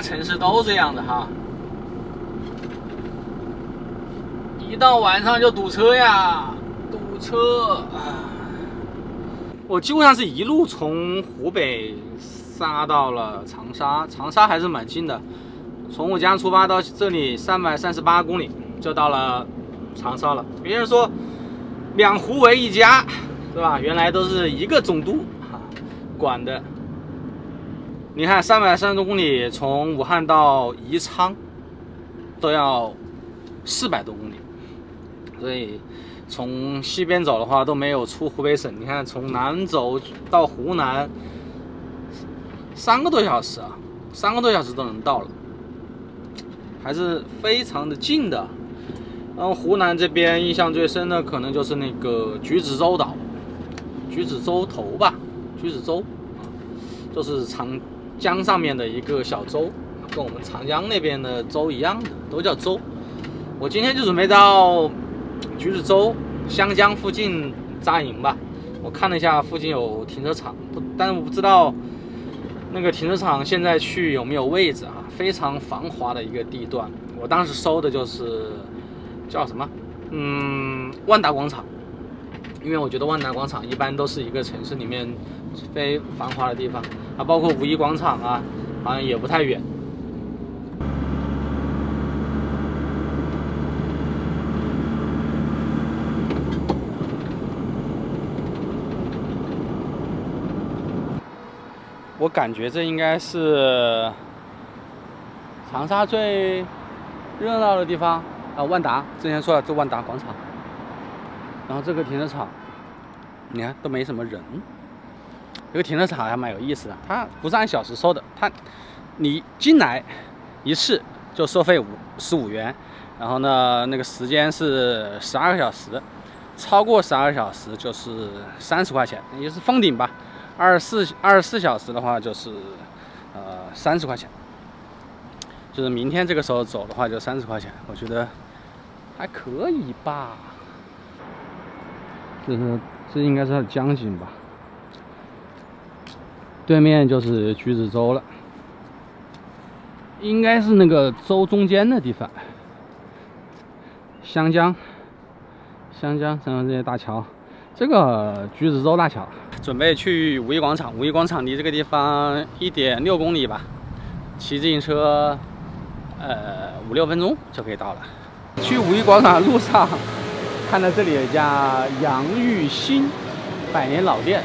城市都这样的哈，一到晚上就堵车呀，堵车啊！我基本上是一路从湖北杀到了长沙，长沙还是蛮近的，从我家出发到这里三百三十八公里就到了长沙了。别人说两湖为一家，是吧？原来都是一个总督哈管的。你看，三百三十多公里，从武汉到宜昌都要四百多公里，所以从西边走的话都没有出湖北省。你看，从南走到湖南三个多小时啊，三个多小时都能到了，还是非常的近的。然后湖南这边印象最深的可能就是那个橘子洲岛，橘子洲头吧，橘子洲啊，就是长。江上面的一个小洲，跟我们长江那边的洲一样的，都叫洲。我今天就准备到橘子洲湘江附近扎营吧。我看了一下，附近有停车场，但我不知道那个停车场现在去有没有位置啊？非常繁华的一个地段。我当时搜的就是叫什么？嗯，万达广场。因为我觉得万达广场一般都是一个城市里面非繁华的地方啊，包括五一广场啊，好像也不太远。我感觉这应该是长沙最热闹的地方啊，万达之前说的这万达广场。然后这个停车场，你看都没什么人。这个停车场还蛮有意思的，它不是按小时收的，它你进来一次就收费五十五元，然后呢那个时间是十二个小时，超过十二个小时就是三十块钱，也是封顶吧。二十四二十四小时的话就是呃三十块钱，就是明天这个时候走的话就三十块钱，我觉得还可以吧。这是这应该是江景吧，对面就是橘子洲了，应该是那个洲中间的地方，湘江，湘江，然后这些大桥，这个橘子洲大桥，准备去五一广场，五一广场离这个地方一点六公里吧，骑自行车，呃五六分钟就可以到了。去五一广场的路上。看到这里有一家杨玉新百年老店，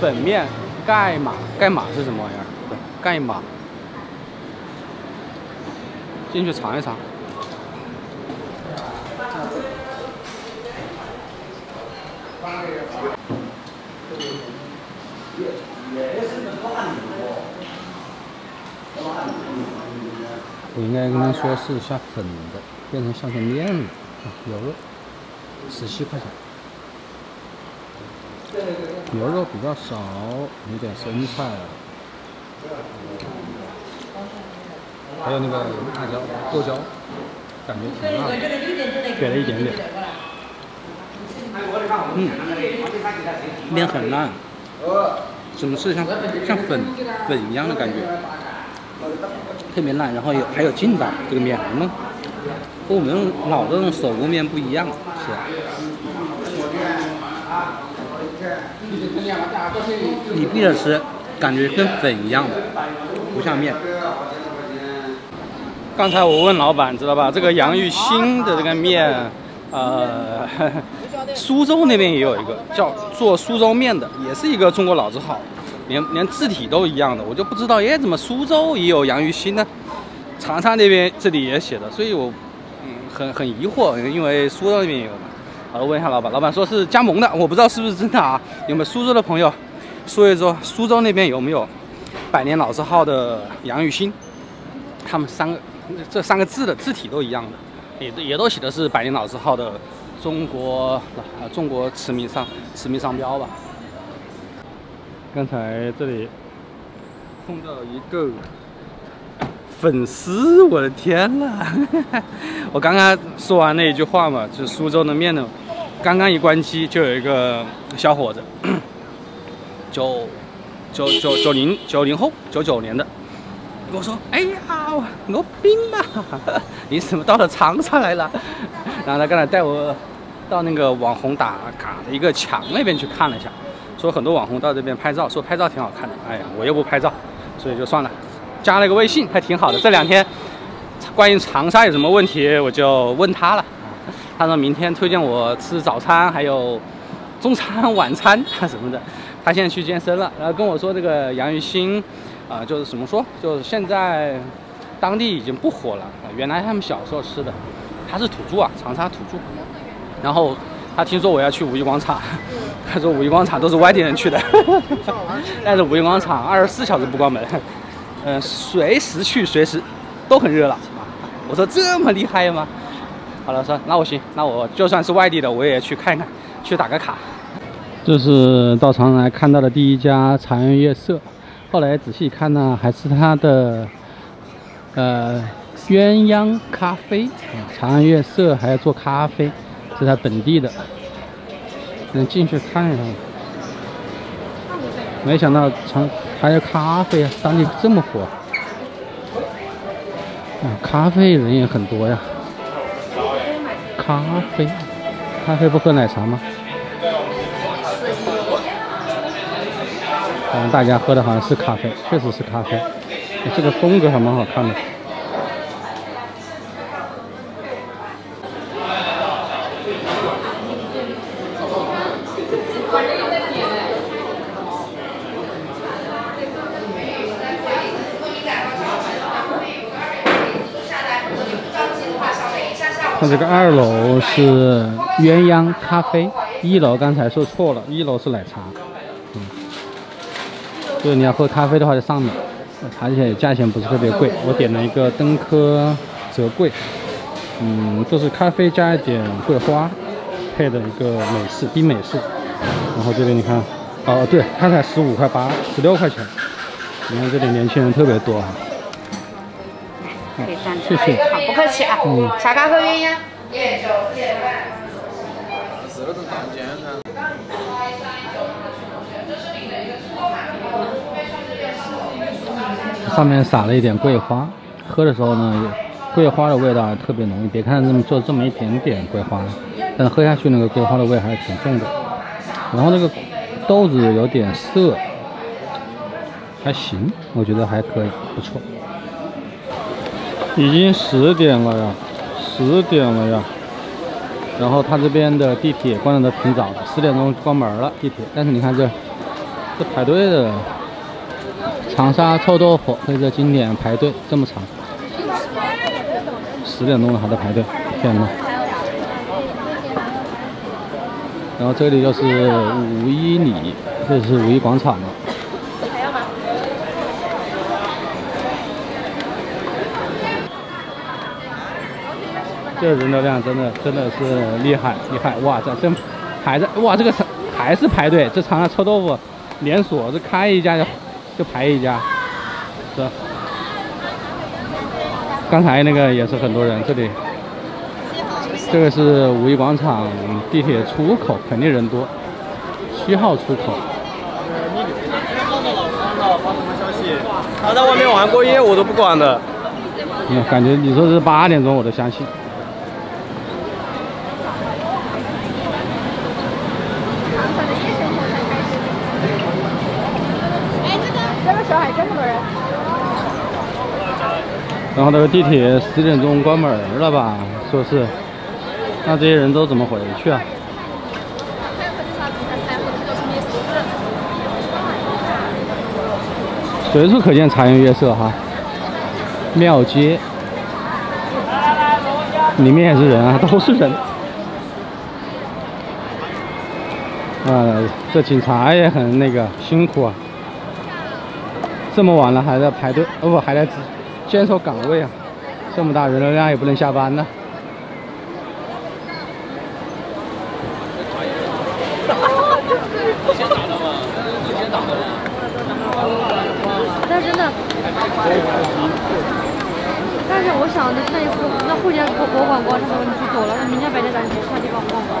粉面盖码，盖码是什么玩意儿？对，盖码，进去尝一尝。我应该跟他说是下粉的，变成下成面了，有肉。十七块钱，牛肉比较少，有点生菜，还有那个辣椒、剁椒，感觉挺辣的，给了一点点。嗯，面很烂，怎么是像像粉粉一样的感觉？特别烂，然后有还有劲道，这个面呢？和我们老的那种手工面不一样，是吧？你闭着吃，感觉跟粉一样的，不像面。刚才我问老板，知道吧？这个杨玉兴的这个面，呃，苏州那边也有一个叫做苏州面的，也是一个中国老字号，连连字体都一样的，我就不知道，哎，怎么苏州也有杨玉兴呢？长沙那边这里也写的，所以我。很很疑惑，因为苏州那边也有嘛。好了，问一下老板，老板说是加盟的，我不知道是不是真的啊？有没有苏州的朋友说一说，苏州那边有没有百年老字号的杨玉兴？他们三个这三个字的字体都一样的，也也都写的是百年老字号的中国啊中国驰名商驰名商标吧。刚才这里碰到一个。粉丝，我的天呐！我刚刚说完那一句话嘛，就是苏州的面呢，刚刚一关机就有一个小伙子，九九九九零九零后，九九年的，跟我说：“哎呀，我兵嘛，你怎么到了长沙来了？” 然后他刚才带我到那个网红打卡的一个墙那边去看了一下，说很多网红到这边拍照，说拍照挺好看的。哎呀，我又不拍照，所以就算了。加了个微信，还挺好的。这两天关于长沙有什么问题，我就问他了。他说明天推荐我吃早餐，还有中餐、晚餐啊什么的。他现在去健身了，然后跟我说这个杨鱼星。啊，就是怎么说，就是现在当地已经不火了。原来他们小时候吃的，他是土著啊，长沙土著。然后他听说我要去五一广场，他说五一广场都是外地人去的，但是五一广场二十四小时不关门，嗯，随时去随时都很热闹。我说这么厉害吗？好了，说那我行，那我就算是外地的，我也去看看，去打个卡。这是到长沙看到的第一家茶园夜色。后来仔细看呢，还是它的呃鸳鸯咖啡啊，长安月色还要做咖啡，是它本地的。能进去看一下。没想到长还有咖啡啊，当地这么火。啊，咖啡人也很多呀。咖啡，咖啡不喝奶茶吗？大家喝的好像是咖啡，确实是咖啡。这个风格还蛮好看的。这个二楼是鸳鸯咖啡，一楼刚才说错了，一楼是奶茶。嗯就是你要喝咖啡的话，在上面，而且价钱不是特别贵。我点了一个登科泽贵，嗯，就是咖啡加一点桂花配的一个美式冰美式。然后这边你看，哦对，它才十五块八，十六块钱。你看这里年轻人特别多啊哈。谢谢，好，不客气啊。嗯，啥咖啡鸳鸯？上面撒了一点桂花，喝的时候呢，桂花的味道特别浓。别看这么做这么一点点桂花，但喝下去那个桂花的味还是挺重的。然后那个豆子有点涩，还行，我觉得还可以，不错。已经十点了呀，十点了呀。然后他这边的地铁关的都挺早的，十点钟关门了地铁。但是你看这，这排队的。长沙臭豆腐，这经典排队这么长，十点钟了还在排队，天呐！然后这里就是五一里，这是五一广场了。还要吗？这人流量真的真的是厉害厉害！哇，这这还在哇，这个还是排队，这长沙臭豆腐连锁，这开一家就。就排一家，是。刚才那个也是很多人，这里，这个是五一广场地铁出口，肯定人多。七号出口。他在外面玩过夜，我都不管的。嗯，感觉你说是八点钟，我都相信。然后那个地铁十点钟关门了吧？说是，那这些人都怎么回去啊？随处可见茶颜悦色哈，庙街里面也是人啊，都是人。啊，这警察也很那个辛苦啊，这么晚了还在排队，哦不，还在。坚守岗位啊！这么大人流量也不能下班呢。但真的，但是我想的那一户，那后天博博物馆广场的问题走了，那明天白天咱去其他地方逛逛。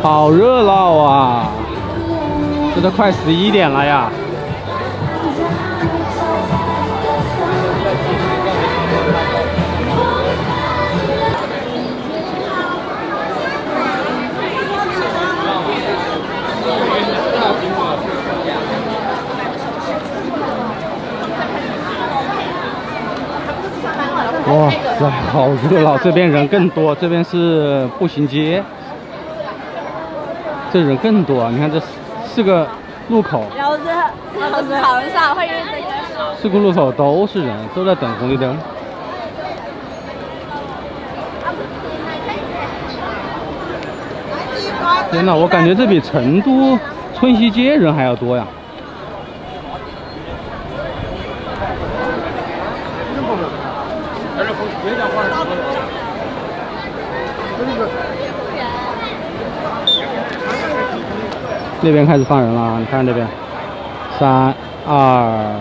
好热闹啊！这都快十一点了呀。哇塞，好热闹！这边人更多，这边是步行街，这人更多。你看这四个路口，长沙欢迎大家。四个路口都是人，都在等红绿灯。天呐，我感觉这比成都春熙街人还要多呀！那边开始放人了，你看这边，三二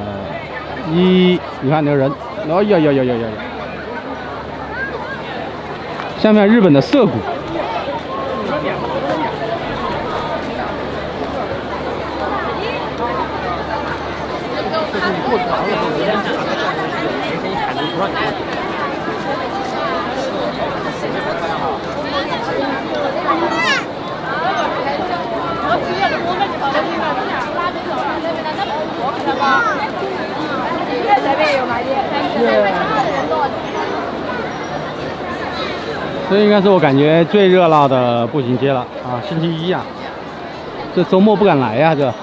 一，你看那个人，哎呀呀呀呀呀！下面日本的涩谷。这这应该是我感觉最热闹的步行街了啊！星期一呀，这周末不敢来呀，这。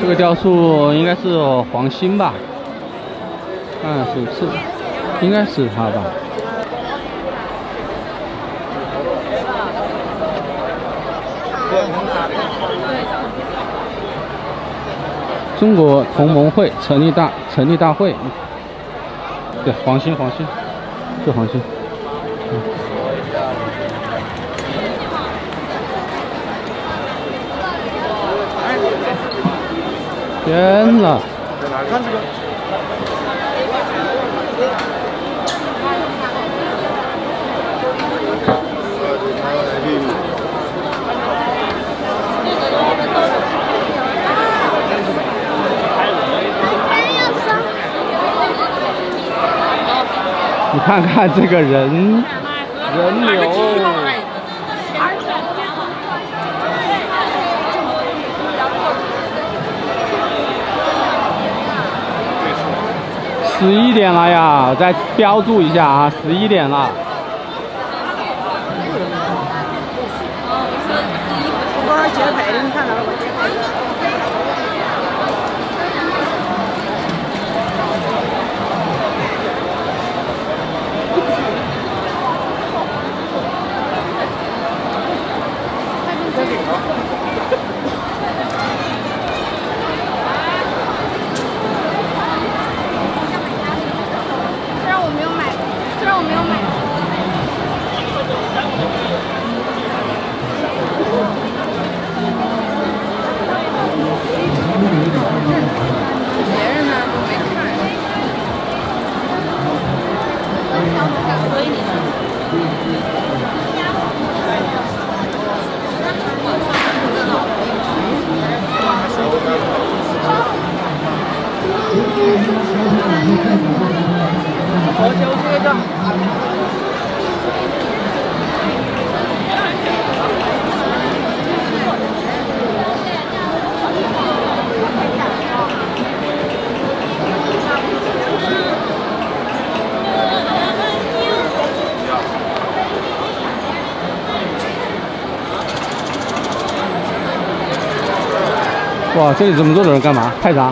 这个雕塑应该是黄兴吧？嗯，是是，应该是他吧。中国同盟会成立大成立大会，对，黄兴黄兴，就黄兴。天呐！在哪看这个？看看这个人，人流。十一点了呀，再标注一下啊，十一点了。没有买哦，这里这么多的人干嘛？拍啥？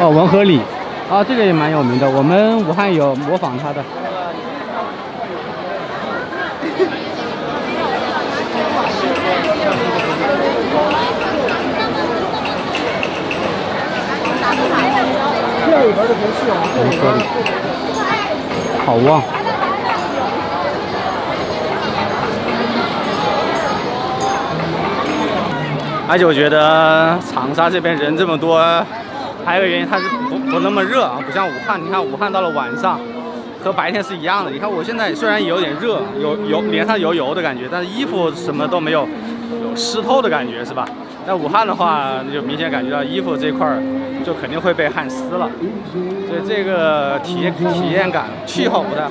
哦，文和里，啊，这个也蛮有名的。我们武汉有模仿他的。文和里，好旺。而且我觉得长沙这边人这么多，还有个原因它是不不那么热啊，不像武汉。你看武汉到了晚上和白天是一样的。你看我现在虽然有点热，有有脸上油油的感觉，但是衣服什么都没有有湿透的感觉，是吧？在武汉的话，就明显感觉到衣服这块就肯定会被汗湿了，所以这个体验体验感，气候不太好，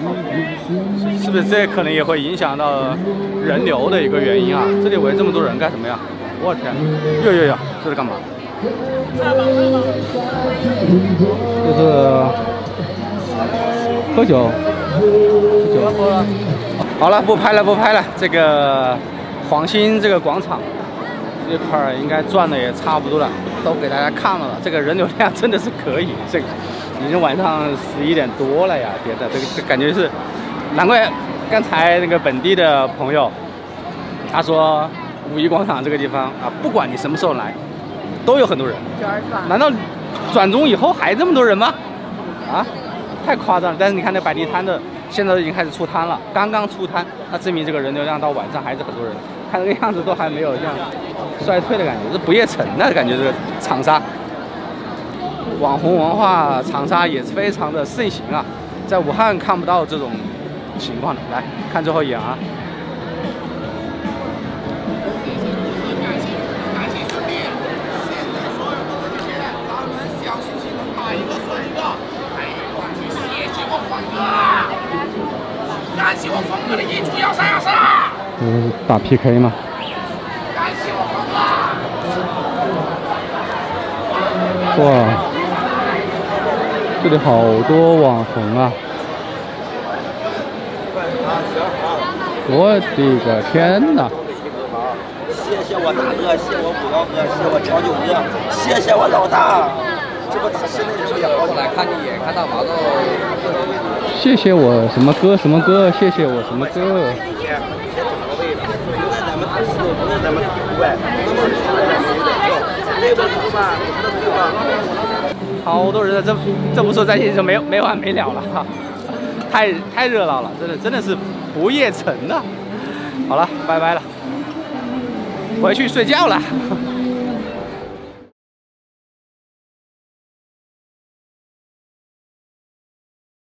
是不是？这可能也会影响到人流的一个原因啊。这里围这么多人干什么呀？我天，哟哟哟，这是干嘛？这是喝酒，喝酒。好了，不拍了，不拍了。这个黄兴这个广场这块儿应该转的也差不多了，都给大家看了。这个人流量真的是可以，这个已经晚上十一点多了呀！别的，这个这感觉是，难怪刚才那个本地的朋友他说。五一广场这个地方啊，不管你什么时候来，都有很多人。难道转中以后还这么多人吗？啊，太夸张了！但是你看那摆地摊的，现在都已经开始出摊了，刚刚出摊，那证明这个人流量到晚上还是很多人。看这个样子都还没有这样衰退的感觉，这不夜城的感觉。这个长沙网红文化，长沙也是非常的盛行啊，在武汉看不到这种情况的。来看最后一眼啊。打 PK 吗？哇，这里好多网红啊！我的个天哪！谢谢我大哥，谢谢我五幺哥，谢谢我乔九哥，谢谢我老大。这不打新的人也好来看你，看到毛豆。谢谢我什么哥什么哥，谢谢我什么哥。好多人啊，这这不说再见就没没完没了了哈，太太热闹了，真的真的是不夜城啊！好了，拜拜了，回去睡觉了。